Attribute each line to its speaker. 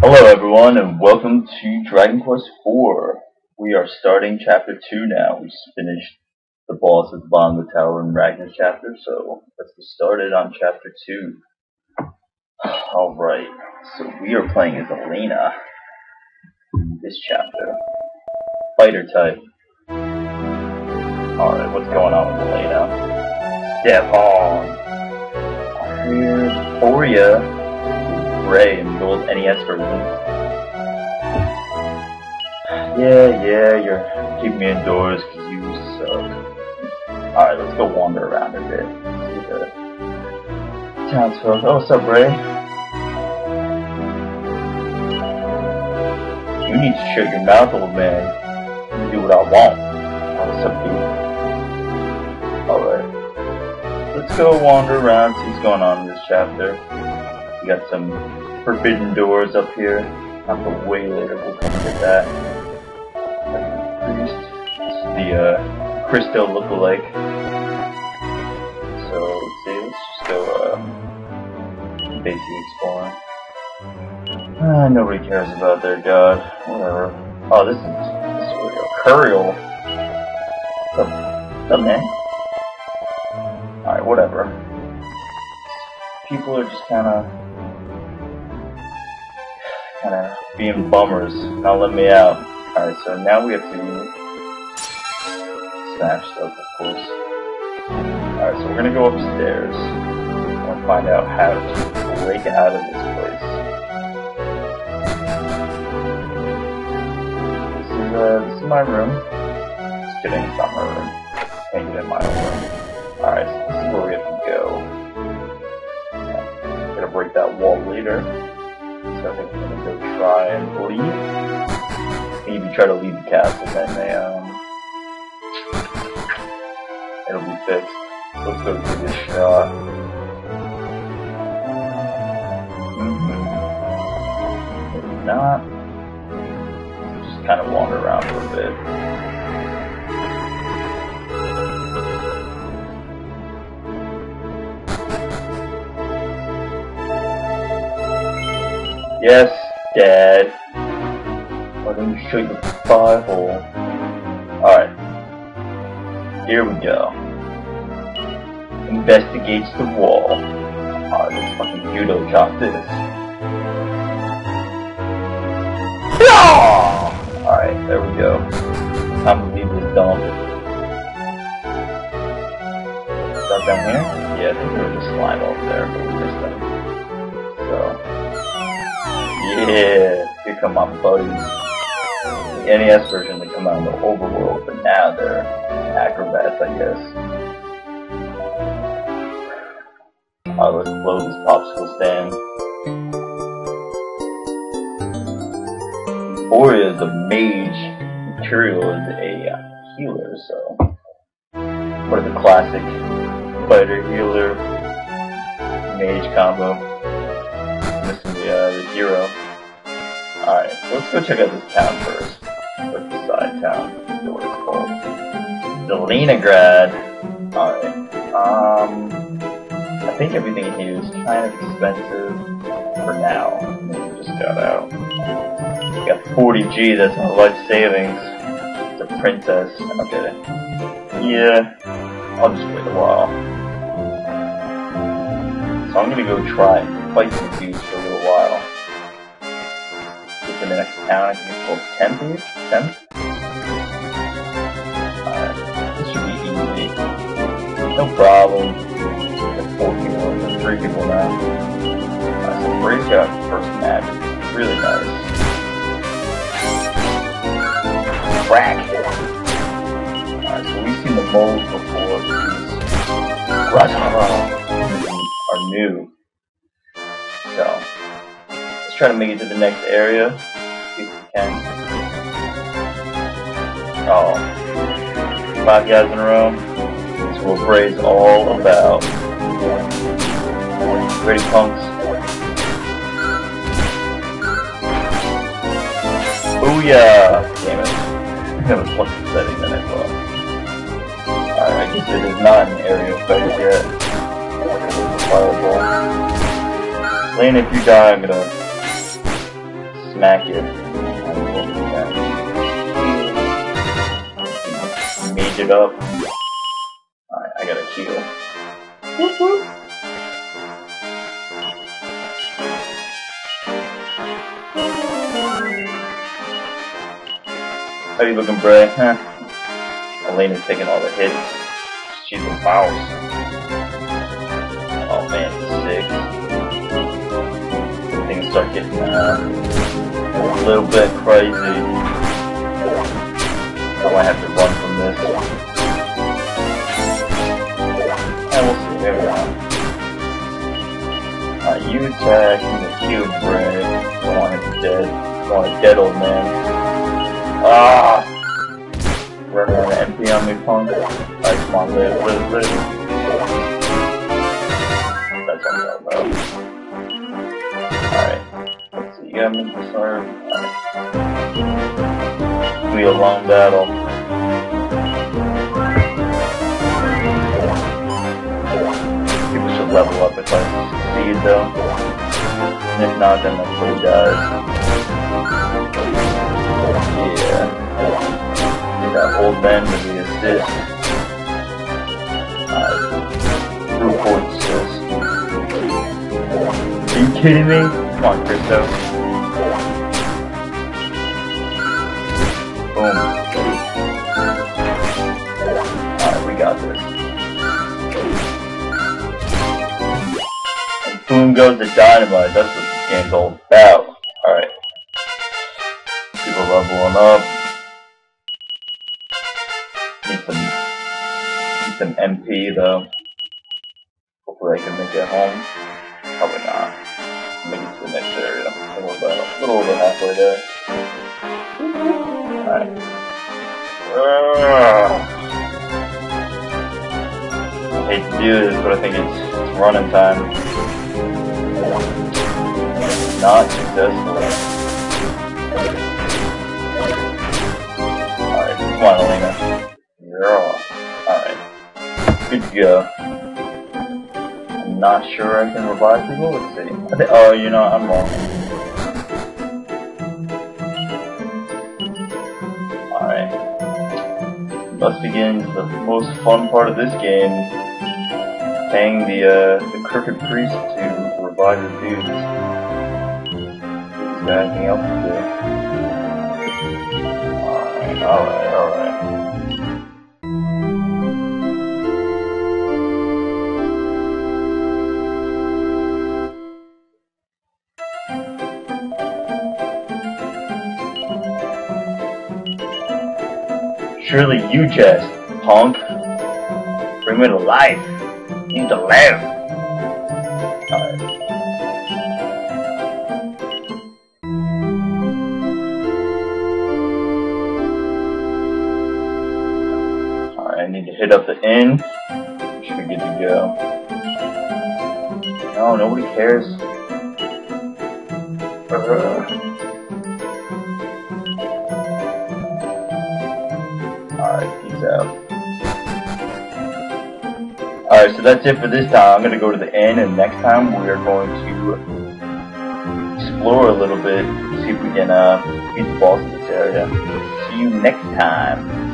Speaker 1: Hello everyone and welcome to Dragon Quest IV. We are starting chapter 2 now. We just finished the boss at the bottom of the tower in Ragnar's chapter, so let's get started on chapter 2. Alright, so we are playing as Alena this chapter. Fighter type. Alright, what's going on with Alena? Step on! Here's Borya Ray in the old NES version. Yeah, yeah, you're keeping me indoors because you suck. Alright, let's go wander around a bit. See the townsfolk. Oh, what's up, Ray? You need to shut your mouth, old man. Do what I want. Oh, what's up, dude? Alright. Let's go wander around, see what's going on in this chapter. We got some forbidden doors up here. Not the way later, we'll come get that. Priest. This is the uh, Cristo lookalike. So let's see, let's just go uh, basic exploring. Ah, nobody cares about their god. Whatever. Oh, this is this is where Kiryl. What's up, what's up, man? Alright, whatever. People are just kind of kind of being bummers, not letting me out. Alright, so now we have to smash stuff, of course. Alright, so we're gonna go upstairs. and find out how to break out of this place. This is, uh, this is my room. Just kidding, it's not my room. Can't in my own room. Alright, so this is where we have to go. Gonna break that wall later. I think I'm gonna go try and leave. Maybe try to leave the castle, then they, um, it'll be fixed. Let's go it a shot. Maybe not. Yes, Dad. Why don't you your pie hole? Alright. Here we go. Investigates the wall. Ah, oh, let's fucking judo chop this. Alright, there we go. Time to leave this dump. Stuff down here? Yeah, I think there was a slime over there, but we missed them. Yeah, here come my buddies. The NES version, they come out in the overworld, but now they're acrobats, I guess. Alright, let's blow this popsicle stand. Borya, the mage material, is a healer, so. What is the classic fighter healer mage combo? Missing the, uh, the hero. Alright, let's go check out this town first. What's the side town? what it's called. Zalenagrad. Alright. Um I think everything here is kind of expensive for now. We just got out. We got 40G, that's my life savings. A princess. Okay. Yeah. I'll just wait a while. So I'm gonna go try and fight some dudes for next town. I think it's called 10th, 10th? Alright, this should be easy. No problem. Got four people, there's three people now. Alright, so Brey's got first match. Really nice. Crack! Alright, so we've seen the moles before. These are new. So, let's try to make it to the next area can. Oh. Five guys in a row. This what Brey's all about. Ready, punks? Booyah! Damn it. I have a plus setting than I thought. Alright, I guess it is not an area of fight yet. Fireball. Lane, if you die, I'm gonna smack Mage it up. Alright, I gotta heal. How you looking, Brey? Huh? Alena's taking all the hits. She's a mouse. Oh man, sick. Things start getting uh, a little bit crazy. I have to run from this. And we'll see. There we go. Uh, you attack, you cube, Brey. Don't want him dead. Don't want a dead old man. Ah! Out of MP on me, punk. Alright, come on, live, live, live. That's all about. Me to serve. Alright. Be a long battle. People should level up if I succeed, though. If not, then that's what he does. Yeah. Got old men with the assist. Uh. Are you kidding me? Come on, Cristo. Boom goes the dynamite. That's what this game's all about. Alright People leveling up. Need some, need some MP though. Hopefully I can make it home. Probably not. Maybe to the next area. A little, a little over halfway there. Alright. Ah. I hate to do this, but I think it's, it's running time. Not successful. Come on, Alena. Yeah. Alright. Good go. I'm not sure I can revive people. Let's see. I think, oh, you know, I'm wrong. Alright. Thus begins the most fun part of this game. Paying the, uh, the crooked priest to revive his dudes. There anything else to do? Alright, alright. Surely you just, punk. Bring me to life. You need to hit up the inn. Should be good to go. No, nobody cares. Alright, peace out. Alright, so that's it for this time. I'm gonna go to the end, and next time we are going to explore a little bit, see if we can uh, beat the boss in this area. See you next time.